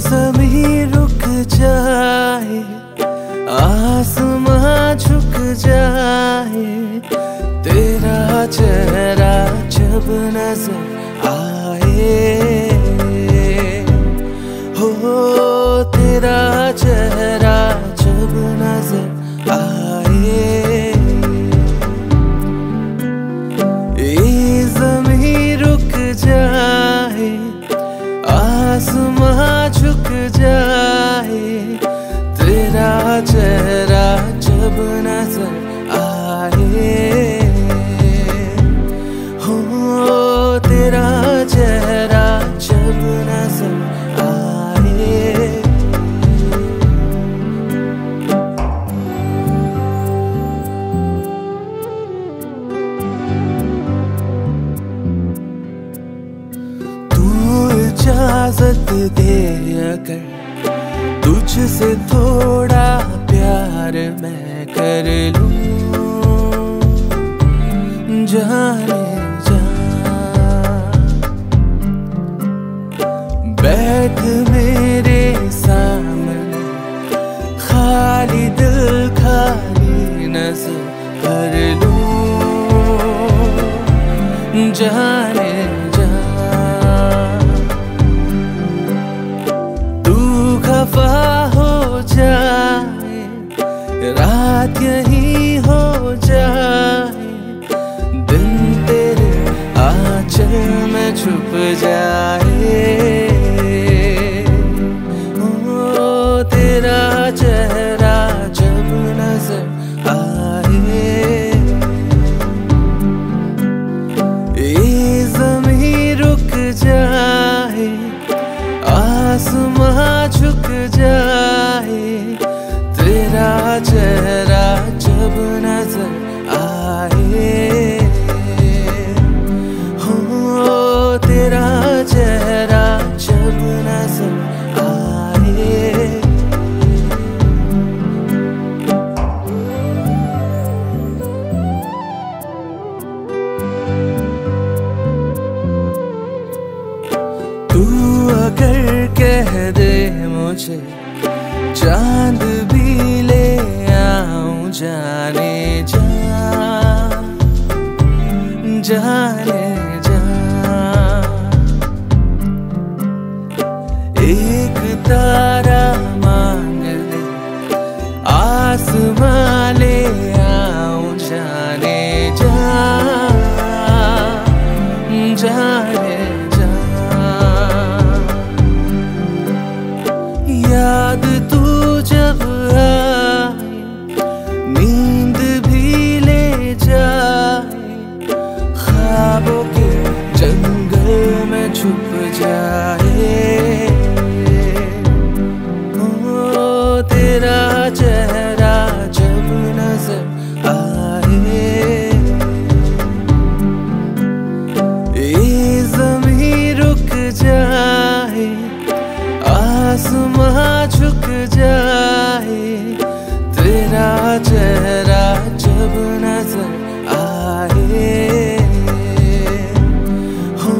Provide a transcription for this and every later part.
जमी रुक जाए आसमां झुक जाए तेरा चेहरा जब नज़र आए हो जब नज़र आए हो तेरा चेहरा जब नज़र आए तू इजाज़त दे अगर तुझसे थोड़ा प्यार मैं कर लूँ जाने जा। बैठ मेरे सामने, खाली दिल खाली नज़र कर लूँ जाने रात यही हो जाए। दिन तेरे आंचल में छुप जाए। अगर कह दे मुझे, चाँद भी ले आऊँ जाने जा जाने जा एक तारा मांग ले, आसमां ले आऊँ जाने जा जाने तू जब आए भी ले जाए के जंगल में छुप जाए। जब नज़र आए। हो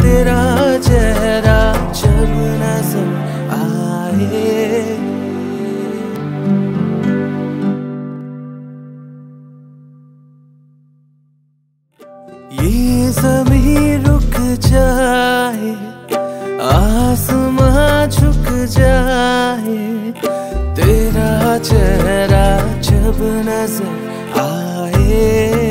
तेरा चेहरा जब नज़र आए ये जमी रुक जाए, आसमां झुक जाए, तेरा चेहरा जब नज़र आए।